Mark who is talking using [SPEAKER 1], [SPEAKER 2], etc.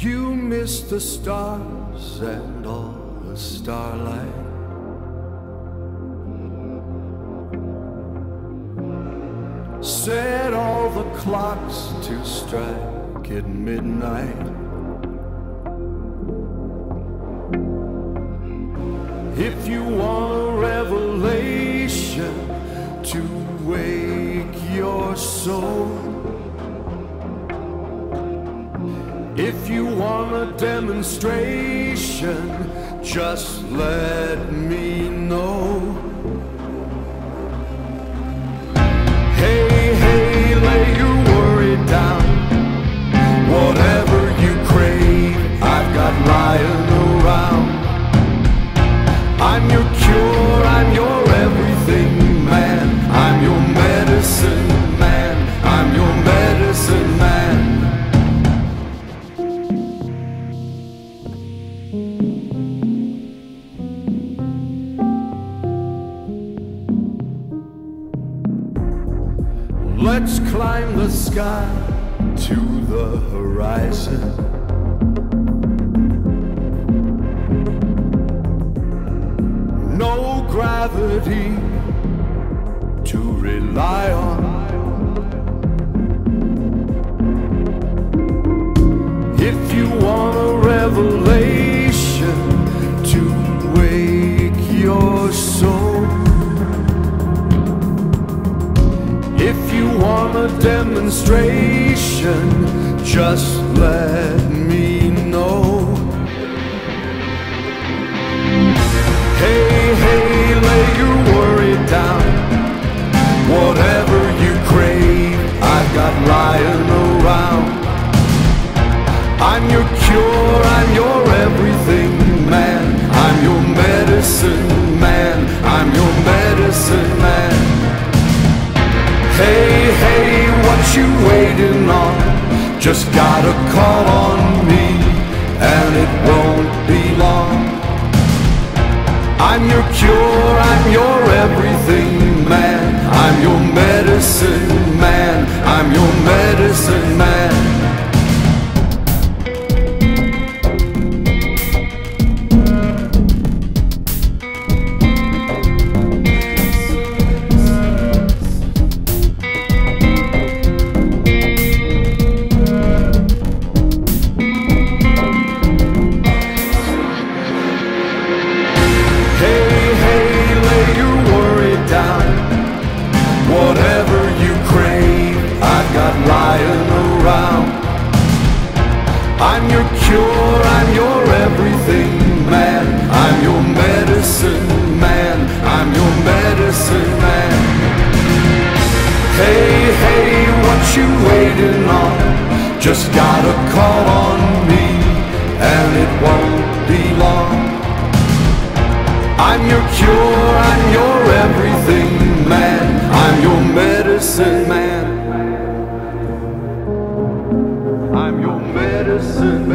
[SPEAKER 1] You miss the stars and all the starlight. Set all the clocks to strike at midnight. If you want a revelation to wake your soul, if you want a demonstration, just let me know. Hey, hey, lay your worry down. Whatever you crave, I've got around. I'm your Let's climb the sky to the horizon. No gravity to rely on. A demonstration, just let what you waiting on? Just gotta call on me, you waiting on? Just gotta call on me, and it won't be long. I'm your cure, I'm your everything, man. I'm your medicine man. I'm your medicine